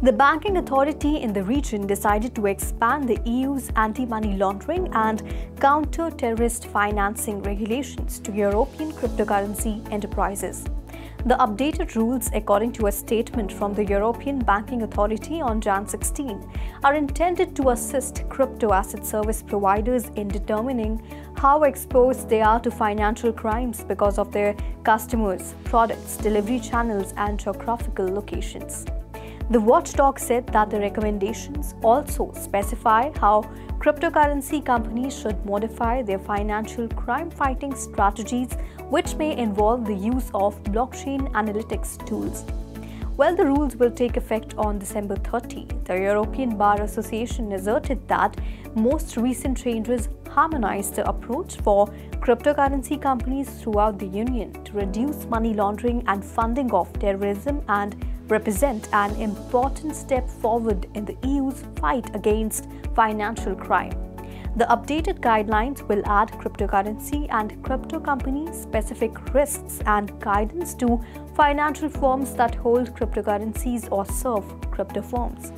The banking authority in the region decided to expand the EU's anti-money laundering and counter-terrorist financing regulations to European cryptocurrency enterprises. The updated rules, according to a statement from the European Banking Authority on Jan 16, are intended to assist crypto asset service providers in determining how exposed they are to financial crimes because of their customers, products, delivery channels, and geographical locations. The watchdog said that the recommendations also specify how cryptocurrency companies should modify their financial crime fighting strategies, which may involve the use of blockchain analytics tools. While the rules will take effect on December 30, the European Bar Association asserted that most recent changes harmonize the approach for cryptocurrency companies throughout the Union to reduce money laundering and funding of terrorism and represent an important step forward in the EU's fight against financial crime. The updated guidelines will add cryptocurrency and crypto company specific risks and guidance to financial firms that hold cryptocurrencies or serve crypto firms.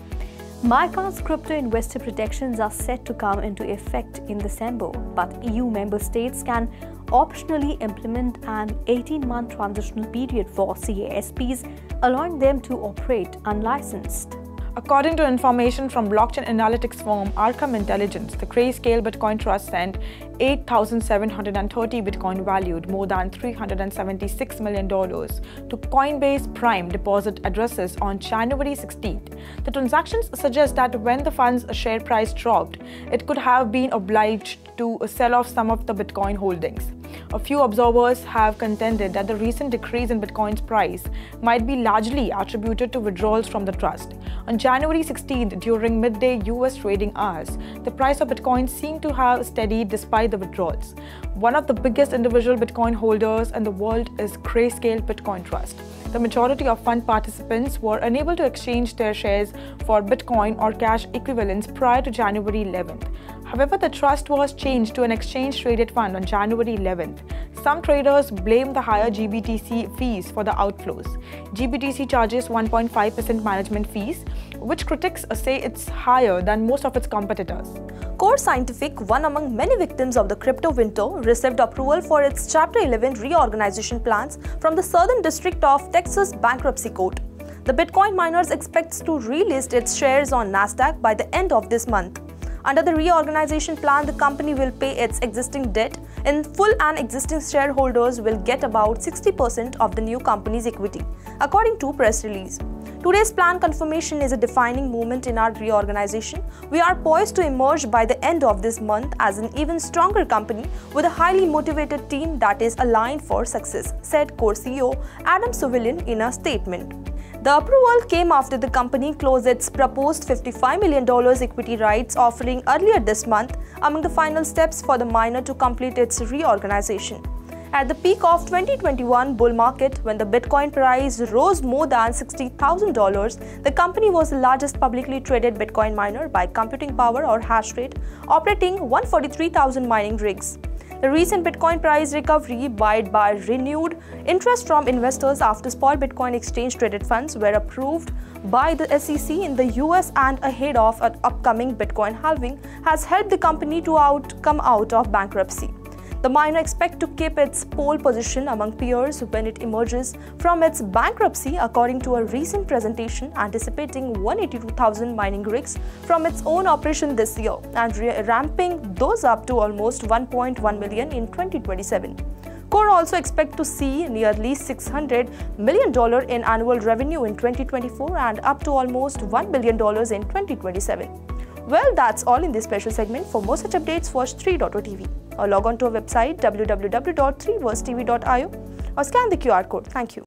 MiCA's crypto investor protections are set to come into effect in December, but EU member states can optionally implement an 18 month transitional period for CASPs, allowing them to operate unlicensed. According to information from blockchain analytics firm Arkham Intelligence, the Grayscale Bitcoin Trust sent 8,730 Bitcoin valued more than $376 million to Coinbase Prime deposit addresses on January 16th. The transactions suggest that when the fund's share price dropped, it could have been obliged to sell off some of the Bitcoin holdings. A few observers have contended that the recent decrease in Bitcoin's price might be largely attributed to withdrawals from the trust. On January 16th, during midday US trading hours, the price of Bitcoin seemed to have steadied despite the withdrawals. One of the biggest individual Bitcoin holders in the world is Grayscale Bitcoin Trust. The majority of fund participants were unable to exchange their shares for Bitcoin or cash equivalents prior to January 11th. However, the trust was changed to an exchange traded fund on January 11th. Some traders blame the higher GBTC fees for the outflows. GBTC charges 1.5% management fees, which critics say it's higher than most of its competitors. Core Scientific, one among many victims of the crypto winter, received approval for its Chapter 11 reorganization plans from the Southern District of Texas Bankruptcy Court. The Bitcoin miners expects to relist its shares on Nasdaq by the end of this month. Under the reorganization plan, the company will pay its existing debt in full and existing shareholders will get about 60% of the new company's equity, according to press release. Today's plan confirmation is a defining moment in our reorganization. We are poised to emerge by the end of this month as an even stronger company with a highly motivated team that is aligned for success, said core CEO Adam Sullivan in a statement. The approval came after the company closed its proposed $55 million equity rights offering earlier this month, among the final steps for the miner to complete its reorganization. At the peak of 2021 bull market, when the Bitcoin price rose more than $60,000, the company was the largest publicly traded Bitcoin miner by computing power or hash rate, operating 143,000 mining rigs. The recent Bitcoin price recovery buoyed by renewed interest from investors after spot Bitcoin exchange traded funds were approved by the SEC in the US and ahead of an upcoming Bitcoin halving has helped the company to out come out of bankruptcy. The miner expects to keep its pole position among peers when it emerges from its bankruptcy, according to a recent presentation anticipating 182,000 mining rigs from its own operation this year and ramping those up to almost 1.1 million in 2027. Core also expect to see nearly $600 million in annual revenue in 2024 and up to almost $1 billion in 2027. Well, that's all in this special segment. For more such updates, watch 3.0TV or log on to our website www.3versetv.io or scan the QR code. Thank you.